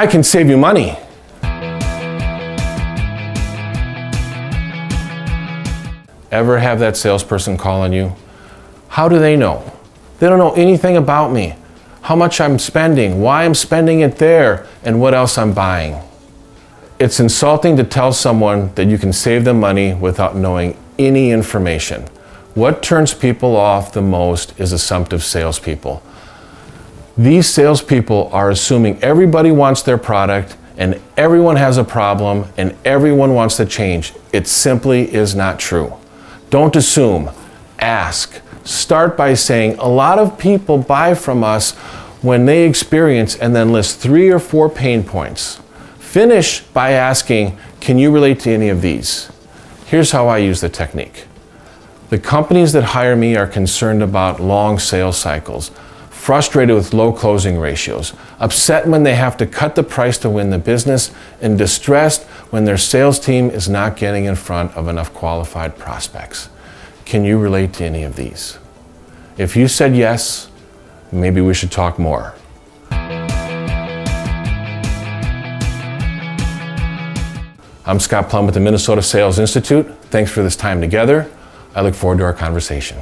I can save you money. Ever have that salesperson call on you? How do they know? They don't know anything about me, how much I'm spending, why I'm spending it there, and what else I'm buying. It's insulting to tell someone that you can save them money without knowing any information. What turns people off the most is assumptive salespeople. These salespeople are assuming everybody wants their product and everyone has a problem and everyone wants to change. It simply is not true. Don't assume, ask. Start by saying, a lot of people buy from us when they experience and then list three or four pain points. Finish by asking, can you relate to any of these? Here's how I use the technique. The companies that hire me are concerned about long sales cycles, frustrated with low closing ratios, upset when they have to cut the price to win the business, and distressed when their sales team is not getting in front of enough qualified prospects. Can you relate to any of these? If you said yes, maybe we should talk more. I'm Scott Plum with the Minnesota Sales Institute. Thanks for this time together. I look forward to our conversation.